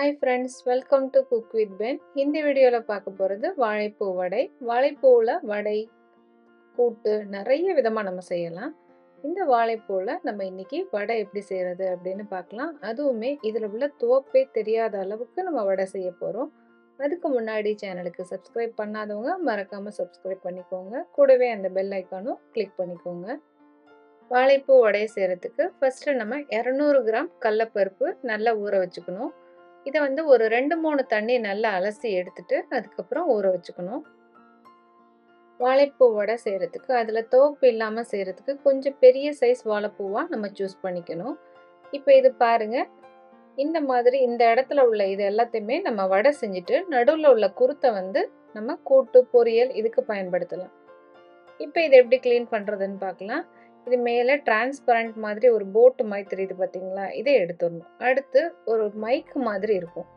Hi friends welcome to cook with Ben இந்த வீடியோவில் பார்க்க போகிறது வாழைப்பூ வடை. வாழைப்பூவில் வடை கூட்டு நிறைய விதமாக நம்ம செய்யலாம். இந்த வாழைப்பூவில் நம்ம இன்றைக்கி வடை எப்படி செய்கிறது அப்படின்னு பார்க்கலாம். அதுவுமே இதில் உள்ள துவப்பே தெரியாத அளவுக்கு நம்ம வடை செய்ய போகிறோம் அதுக்கு முன்னாடி சேனலுக்கு சப்ஸ்கிரைப் பண்ணாதவங்க மறக்காமல் சப்ஸ்கிரைப் பண்ணிக்கோங்க. கூடவே அந்த பெல் ஐக்கானும் கிளிக் பண்ணிக்கோங்க. வாழைப்பூ வடையை செய்கிறதுக்கு ஃபஸ்ட்டு நம்ம இரநூறு கிராம் கடலப்பருப்பு நல்லா ஊற வச்சுக்கணும். இதை வந்து ஒரு ரெண்டு மூணு தண்ணி நல்லா அலசி எடுத்துட்டு அதுக்கப்புறம் ஊற வச்சுக்கணும். வாழைப்பூ வடை செய்கிறதுக்கு அதில் தோப்பு இல்லாமல் செய்கிறதுக்கு கொஞ்சம் பெரிய சைஸ் வாழைப்பூவாக நம்ம சூஸ் பண்ணிக்கணும். இப்போ இது பாருங்கள் இந்த மாதிரி இந்த இடத்துல உள்ள இது எல்லாத்தையுமே நம்ம வடை செஞ்சுட்டு நடுவில் உள்ள குருத்தை வந்து நம்ம கூட்டு பொரியல் இதுக்கு பயன்படுத்தலாம். இப்போ இதை எப்படி க்ளீன் பண்ணுறதுன்னு பார்க்கலாம் இது மேலே டிரான்ஸ்பரண்ட் மாதிரி ஒரு போட்டு மாதிரி தெரியுது பார்த்தீங்களா இதை எடுத்துடணும். அடுத்து ஒரு மைக் மாதிரி இருக்கும்.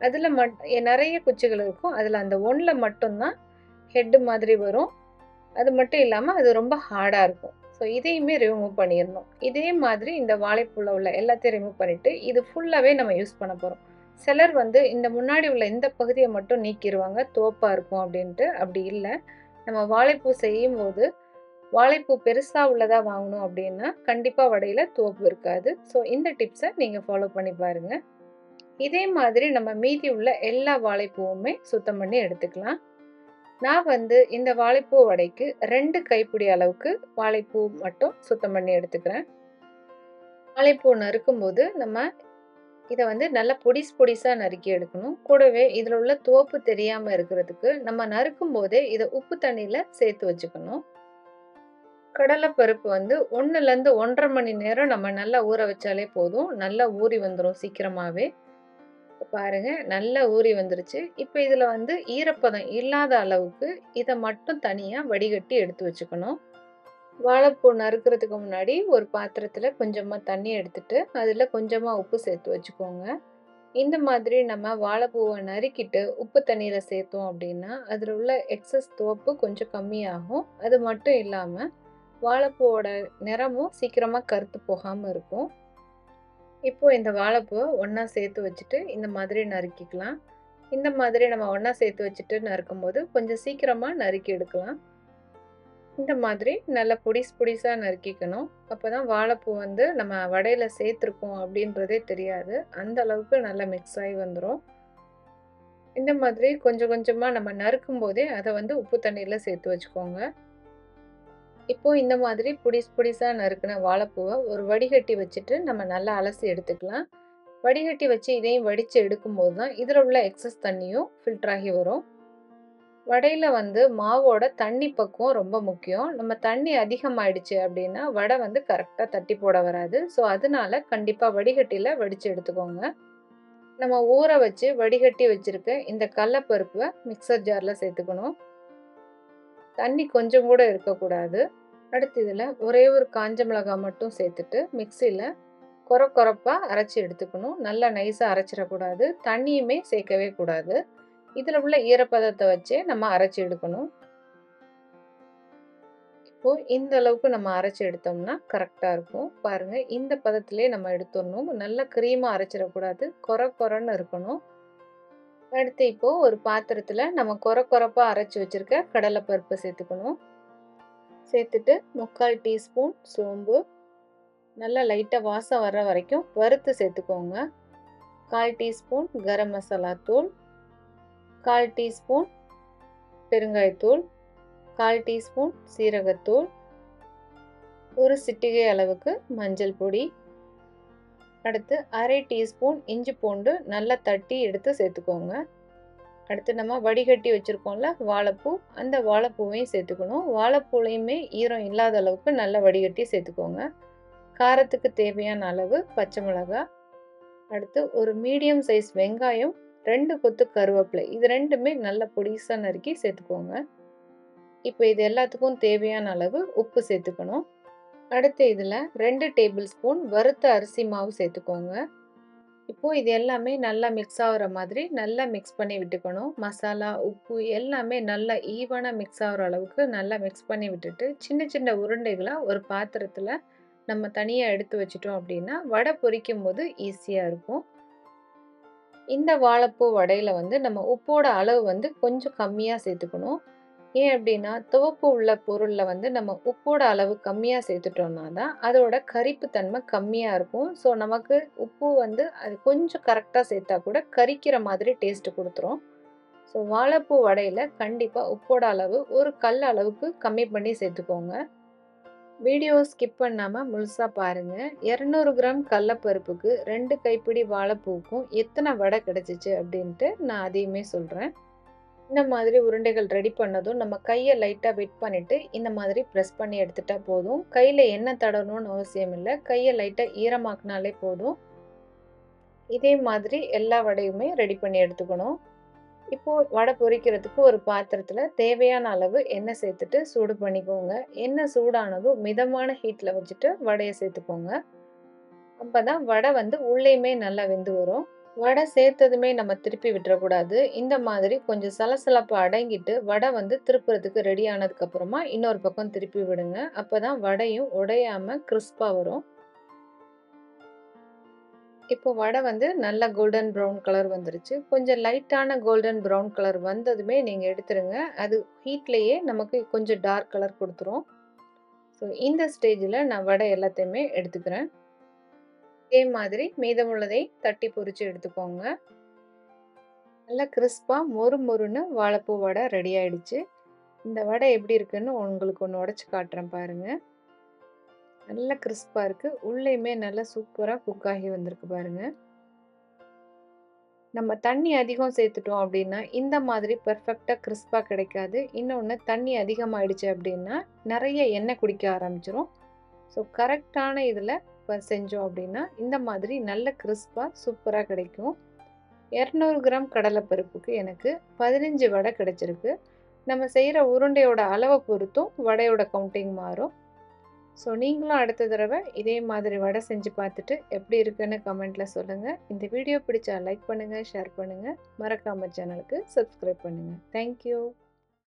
அதில் மட் நிறைய குச்சிகள் இருக்கும். அதில் அந்த ஒன்றில் மட்டும்தான் ஹெட்டு மாதிரி வரும். அது மட்டும் இல்லாமல் அது ரொம்ப ஹார்டாக இருக்கும். ஸோ இதையுமே ரிமூவ் பண்ணிடணும். இதே மாதிரி இந்த வாழைப்புள்ள உள்ள எல்லாத்தையும் ரிமூவ் பண்ணிவிட்டு இது ஃபுல்லாகவே நம்ம யூஸ் பண்ண போகிறோம் சிலர் வந்து இந்த முன்னாடி உள்ள இந்த பகுதியை மட்டும் நீக்கிடுவாங்க தோப்பாக இருக்கும் அப்படின்ட்டு. அப்படி இல்லை. நம்ம வாழைப்பூ செய்யும் போது வாழைப்பூ பெருசாக உள்ளதாக வாங்கணும் அப்படின்னா கண்டிப்பாக வடையில் தோப்பு இருக்காது. ஸோ இந்த டிப்ஸை நீங்கள் ஃபாலோ பண்ணி பாருங்கள் இதே மாதிரி நம்ம மீதி உள்ள எல்லா வாழைப்பூவுமே சுத்தம் பண்ணி எடுத்துக்கலாம். நான் வந்து இந்த வாழைப்பூ வடைக்கு ரெண்டு கைப்பிடி அளவுக்கு வாழைப்பூ மட்டும் சுத்தம் பண்ணி எடுத்துக்கிறேன். வாழைப்பூ நறுக்கும்போது நம்ம இதை வந்து நல்லா பொடிஸ் பொடிசாக நறுக்கி எடுக்கணும். கூடவே இதில் உள்ள துவப்பு தெரியாமல் இருக்கிறதுக்கு நம்ம நறுக்கும் போதே இதை உப்பு தண்ணியில் சேர்த்து வச்சுக்கணும். கடலைப்பருப்பு வந்து ஒன்றுலேருந்து ஒன்றரை மணி நேரம் நம்ம நல்லா ஊற வச்சாலே போதும். நல்லா ஊறி வந்துடும் சீக்கிரமாகவே பாருங்க நல்லா ஊறி வந்துருச்சு. இப்போ இதில் வந்து ஈரப்பதம் இல்லாத அளவுக்கு இதை மட்டும் தனியாக வடிகட்டி எடுத்து வச்சுக்கணும். வாழைப்பூ நறுக்கிறதுக்கு முன்னாடி ஒரு பாத்திரத்தில் கொஞ்சமாக தண்ணி எடுத்துட்டு அதில் கொஞ்சமாக உப்பு சேர்த்து வச்சுக்கோங்க. இந்த மாதிரி நம்ம வாழைப்பூவை நறுக்கிட்டு உப்பு தண்ணியில் சேர்த்தோம் அப்படின்னா அதில் உள்ள எக்ஸஸ் துவப்பு கொஞ்சம் கம்மியாகும். அது மட்டும் இல்லாமல் வாழைப்பூவோட நிறமும் சீக்கிரமாக கருத்து போகாமல் இருக்கும். இப்போது இந்த வாழைப்பூவை ஒன்றா சேர்த்து வச்சுட்டு இந்த மாதிரி நறுக்கிக்கலாம். இந்த மாதிரி நம்ம ஒன்றா சேர்த்து வச்சுட்டு நறுக்கும்போது கொஞ்சம் சீக்கிரமாக நறுக்கி எடுக்கலாம். இந்த மாதிரி நல்லா பொடிஸ் பொடிசாக நறுக்கிக்கணும். அப்போ தான் வாழைப்பூ வந்து நம்ம வடையில் சேர்த்துருக்கோம் அப்படின்றதே தெரியாது. அந்த அளவுக்கு நல்லா மிக்ஸ் ஆகி வந்துடும் இந்த மாதிரி கொஞ்சம் கொஞ்சமாக நம்ம நறுக்கும் போதே அதை வந்து உப்பு தண்ணியில் சேர்த்து வச்சுக்கோங்க. இப்போது இந்த மாதிரி புடிஸ் புடிசாக நறுக்கின வாழைப்பூவை ஒரு வடிகட்டி வச்சுட்டு நம்ம நல்லா அலசி எடுத்துக்கலாம். வடிகட்டி வச்சு இதையும் வடித்து எடுக்கும்போது தான் இதில் உள்ள எக்ஸஸ் தண்ணியும் ஃபில்டராகி வரும். வடையில் வந்து மாவோட தண்ணி பக்குவம் ரொம்ப முக்கியம். நம்ம தண்ணி அதிகமாயிடுச்சு அப்படின்னா வடை வந்து கரெக்டாக தட்டி போட வராது. ஸோ அதனால கண்டிப்பாக வடிகட்டியில் வடித்து எடுத்துக்கோங்க. நம்ம ஊற வச்சு வடிகட்டி வச்சுருக்க இந்த கடலப்பருப்பை மிக்சர் ஜாரில் சேர்த்துக்கணும். தண்ணி கொஞ்சம் கூட இருக்கக்கூடாது. அடுத்து இதில் ஒரே ஒரு காஞ்ச மிளகாய் மட்டும் சேர்த்துட்டு மிக்சியில் குறை குறைப்பாக அரைச்சி எடுத்துக்கணும். நல்லா நைஸாக அரைச்சிடக்கூடாது. தண்ணியுமே சேர்க்கவே கூடாது. இதில் உள்ள ஈரப்பதத்தை வச்சே நம்ம அரைச்சி எடுக்கணும். இப்போது இந்த அளவுக்கு நம்ம அரைச்சி எடுத்தோம்னா கரெக்டாக இருக்கும். பாருங்கள் இந்த பதத்திலே நம்ம எடுத்துடணும். நல்லா க்ரீமாக அரைச்சிடக்கூடாது. குறை குறைன்னு இருக்கணும். அடுத்து இப்போது ஒரு பாத்திரத்தில் நம்ம குறை குறைப்பாக அரைச்சி வச்சுருக்க கடலைப்பருப்பை சேர்த்துக்கணும். சேர்த்துட்டு முக்கால் டீஸ்பூன் சோம்பு. நல்லா லைட்டாக வாசம் வர்ற வரைக்கும் வறுத்து சேர்த்துக்கோங்க. கால் டீஸ்பூன் கரம் மசாலா தூள். கால் டீஸ்பூன் பெருங்காயத்தூள் கால் டீஸ்பூன் சீரகத்தூள் ஒரு சிட்டிகை அளவுக்கு மஞ்சள் பொடி. அடுத்து அரை டீஸ்பூன் இஞ்சி பூண்டு நல்லா தட்டி எடுத்து சேர்த்துக்கோங்க. அடுத்து நம்ம வடிகட்டி வச்சுருக்கோம்ல வாழைப்பூ அந்த வாழைப்பூவையும் சேர்த்துக்கணும். வாழைப்பூலையுமே ஈரம் இல்லாத அளவுக்கு நல்லா வடிகட்டி சேர்த்துக்கோங்க. காரத்துக்கு தேவையான அளவு பச்சை மிளகாய் அடுத்து ஒரு மீடியம் சைஸ் வெங்காயம் ரெண்டு கொத்து கருவேப்பிலை இது ரெண்டுமே நல்ல பொடிசாக நறுக்கி சேர்த்துக்கோங்க. இப்போ இது எல்லாத்துக்கும் தேவையான அளவு உப்பு சேர்த்துக்கணும். அடுத்து இதில் ரெண்டு டேபிள் ஸ்பூன் வறுத்த அரிசி மாவு சேர்த்துக்கோங்க. இப்போது இது எல்லாமே நல்லா மிக்ஸ் ஆகிற மாதிரி நல்லா மிக்ஸ் பண்ணி விட்டுக்கணும். மசாலா உப்பு எல்லாமே நல்லா ஈவனாக மிக்ஸ் ஆகிற அளவுக்கு நல்லா மிக்ஸ் பண்ணி விட்டுட்டு சின்ன சின்ன உருண்டைகளை ஒரு பாத்திரத்தில் நம்ம தனியாக எடுத்து வச்சிட்டோம் அப்படின்னா வடை பொரிக்கும் போது ஈஸியாக இருக்கும். இந்த வாழைப்பூ வடையில் வந்து நம்ம உப்போட அளவு வந்து கொஞ்சம் கம்மியாக சேர்த்துக்கணும். ஏன் அப்படின்னா துவப்பு உள்ள பொருளில் வந்து நம்ம உப்போட அளவு கம்மியாக சேர்த்துட்டோம்னா தான் அதோட கரிப்பு தன்மை கம்மியாக இருக்கும். ஸோ நமக்கு உப்பு வந்து அது கொஞ்சம் கரெக்டாக சேர்த்தா கூட கரிக்கிற மாதிரி டேஸ்ட்டு கொடுத்துரும். ஸோ வாழைப்பூ வடையில் கண்டிப்பாக உப்போட அளவு ஒரு கல் அளவுக்கு கம்மி பண்ணி சேர்த்துக்கோங்க. வீடியோ ஸ்கிப் பண்ணாமல் முழுசாக பாருங்கள் இரநூறு கிராம் கடலப்பருப்புக்கு ரெண்டு கைப்பிடி வாழைப்பூக்கும் எத்தனை வடை கிடச்சிச்சு அப்படின்ட்டு நான் அதையுமே சொல்கிறேன் இந்த மாதிரி உருண்டைகள் ரெடி பண்ணதும் நம்ம கையை லைட்டாக வெட் பண்ணிவிட்டு இந்த மாதிரி ப்ரெஸ் பண்ணி எடுத்துட்டா போதும். கையில் எண்ணெய் தடணும்னு அவசியம் இல்லை. கையை லைட்டாக ஈரமாக்குனாலே போதும். இதே மாதிரி எல்லா வடையுமே ரெடி பண்ணி எடுத்துக்கணும். இப்போது வடை பொரிக்கிறதுக்கு ஒரு பாத்திரத்தில் தேவையான அளவு எண்ணெய் சேர்த்துட்டு சூடு பண்ணிக்கோங்க. எண்ணெய் சூடானதும் மிதமான ஹீட்டில் வச்சுட்டு வடையை சேர்த்துக்கோங்க. அப்போ தான் வடை வந்து உள்ளேயுமே நல்லா வெந்து வரும். வடை சேர்த்ததுமே நம்ம திருப்பி விட்டுறக்கூடாது. இந்த மாதிரி கொஞ்சம் சலசலப்பு அடங்கிட்டு வடை வந்து திருப்புறதுக்கு ரெடி ஆனதுக்கப்புறமா இன்னொரு பக்கம் திருப்பி விடுங்க. அப்போ தான் வடையும் உடையாமல் கிறிஸ்பாக வரும். இப்போ வடை வந்து நல்ல கோல்டன் ப்ரௌன் கலர் வந்துருச்சு. கொஞ்சம் லைட்டான கோல்டன் ப்ரௌன் கலர் வந்ததுமே நீங்கள் எடுத்துருங்க. அது ஹீட்லேயே நமக்கு கொஞ்சம் டார்க் கலர் கொடுத்துரும். ஸோ இந்த ஸ்டேஜில் நான் வடை எல்லாத்தையுமே எடுத்துக்கிறேன். இதே மாதிரி மீதமுள்ளதை தட்டி பொறிச்சு எடுத்துக்கோங்க. நல்லா கிறிஸ்பாக மொறு மொறுன்னு வாழைப்பூ வடை ரெடி ஆயிடுச்சு. இந்த வடை எப்படி இருக்குன்னு உங்களுக்கு ஒன்று உடச்சி காட்டுறேன் பாருங்கள் நல்ல கிறிஸ்பாக இருக்குது உள்ளேயுமே நல்லா சூப்பராக குக் ஆகி வந்திருக்கு பாருங்கள் நம்ம தண்ணி அதிகம் சேர்த்துட்டோம் அப்படின்னா இந்த மாதிரி பர்ஃபெக்டாக கிறிஸ்பாக கிடைக்காது. இன்னொன்று தண்ணி அதிகமாகிடுச்சு அப்படின்னா நிறைய எண்ணெய் குடிக்க ஆரம்பிச்சிரும். ஸோ கரெக்டான இதில் செஞ்சோம் அப்படின்னா இந்த மாதிரி நல்ல கிறிஸ்பாக சூப்பராக கிடைக்கும். இரநூறு கிராம் கடலைப்பருப்புக்கு எனக்கு பதினஞ்சு வடை கிடச்சிருக்கு. நம்ம செய்கிற உருண்டையோட அளவை பொறுத்தும் வடையோட கவுண்டிங் மாறும். ஸோ நீங்களும் அடுத்த தடவை இதே மாதிரி வடை செஞ்சு பார்த்துட்டு எப்படி இருக்குன்னு கமெண்ட்டில் சொல்லுங்கள் இந்த வீடியோ பிடிச்சா லைக் பண்ணுங்கள் ஷேர் பண்ணுங்கள் மறக்காமல் சேனலுக்கு சப்ஸ்கிரைப் பண்ணுங்கள் தேங்க்யூ